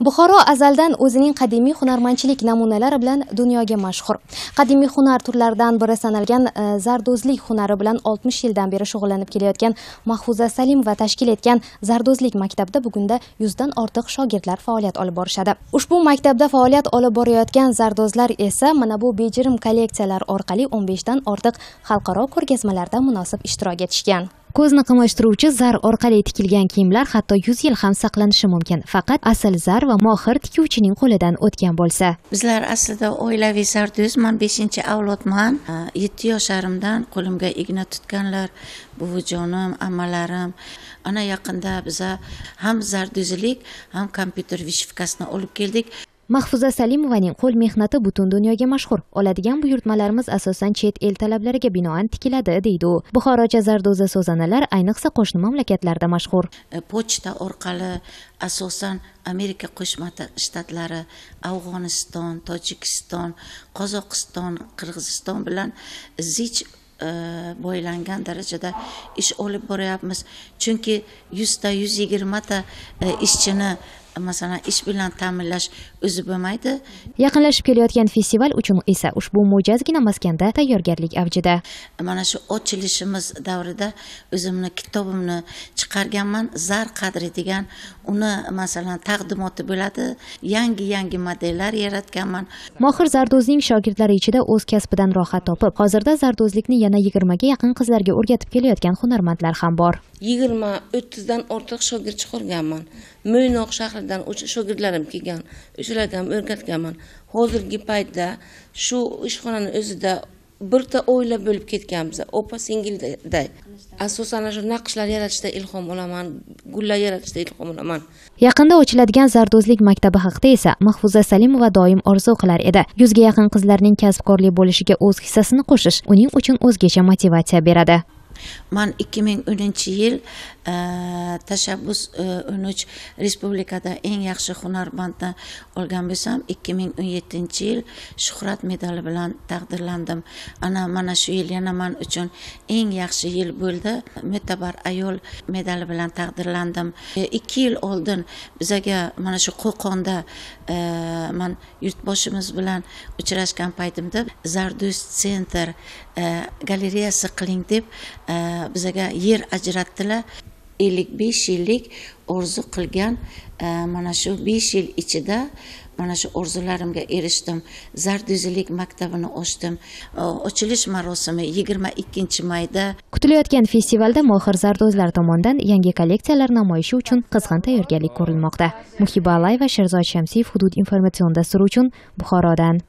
buxoro azaldan o'zining qadimiy hunarmandchilik namunalari bilan dunyoga mashhur. Qadimiy hunar turlaridan biri sanalgan e, zardozlik hunari bilan oltmish yildan beri shug'ullanib kelayotgan mahfuza salimova tashkil etgan zardozlik maktabida bugunda yuzdan ortiq shogirdlar faoliyat olib borishadi. Ushbu maktabda faoliyat olib borayotgan zardozlar esa mana bu bejirim kolleksiyalar orqali o'n beshdan ortiq xalqaro ko'rgazmalarda munosib ishtirok etishgan. Ko'zni qamashtiruvchi zar orqali tikilgan kiyimlar hatto yuz yil ham saqlanishi mumkin. Faqat asl zar va mohir tikuvchining qo'lidan o'tgan bo'lsa. Bizlar aslida oilaviy zardo'z man beshinchi avlodman. Yetti yosharimdan qo'limga igna tutganlar buvijonim ammalarim. Ana yaqinda biza ham zardo'zilik ham kompyuter vishivkasini olib keldik. Mahfuza salimovaning qo'l mehnati butun dunyoga mashhur. Oladigan buyurtmalarimiz asosan chet el talablariga binoan tikiladi deydi u. Buxorocha zardo'za so'zanalar ayniqsa qo'shni mamlakatlarda mashhur. E, pochta orqali asosan amerika qo'shma shtatlari afg'oniston tojikiston qozog'iston qirg'iziston bilan zich e, boylangan darajada ish olib boryapmiz. Chunki yuzta yuz yigirmata e, ishchini masalan ish bilan ta'minlash o'zi bo'lmaydi. Yaqinlashib kelayotgan festival uchun esa ushbu mo'jazgina maskanda tayyorgarlik avjida. Mana shu ochilishimiz davrida o'zimni kitobimni chiqarganman zar qadri degan uni masalan taqdimoti bo'ladi yangi yangi modellar yaratganman. Mohir zardozning shogirdlari ichida o'z kasbidan rohat topib hozirda zardozlikni yana yigirmaga yaqin qizlarga o'rgatib kelayotgan hunarmandlar ham bor. Yigirma o'ttizdan ortiq shogird chiqarganman. Mo'ynoq shahridan o'sha shogirdlarim kelgan. O'shalarga ham o'rgatganman. Hozirgi paytda shu ishxonani o'zida birta oila bo'lib ketganmiz. Opa singilday. Asosan shu naqshlar yaratishda ilhom olaman gullar yaratishda ilhom olaman. Yaqinda ochiladigan zardozlik maktabi haqida esa mahfuza salimova doim orzu qilar edi. Yuzga yaqin qizlarning kasbkorlik bo'lishiga o'z hissasini qo'shish uning uchun o'zgacha motivatsiya beradi. Man ikki ming o'ninchi yil e, tashabbus e, o'n uch respublikada eng yaxshi hunarmandni olgan bo'lsam ikki ming o'n yettinchi yil shuhrat medali bilan taqdirlandim. Ana mana shu yil yana man uchun eng yaxshi yil bo'ldi. Mo'tabar ayol medali bilan taqdirlandim. E, ikki yil oldin bizaga mana shu qo'qonda man yurtboshimiz bilan uchrashgan paytimda zardus sentr galereyasi qiling deb bizaga yer ajratdilar. Ellik besh yillik orzu qilgan mana shu besh yil ichida mana shu orzularimga erishdim. Zardo'zilik maktabini ochdim. Ochilish marosimi yigirma ikkinchi mayda. Kutilayotgan festivalda mohir zardozlar tomonidan yangi kolleksiyalar namoyishi uchun qizg'in tayyorgarlik ko'rilmoqda. Muhiba alayeva sherzod shamsiyev hudud informatsion dasturi uchun buxorodan.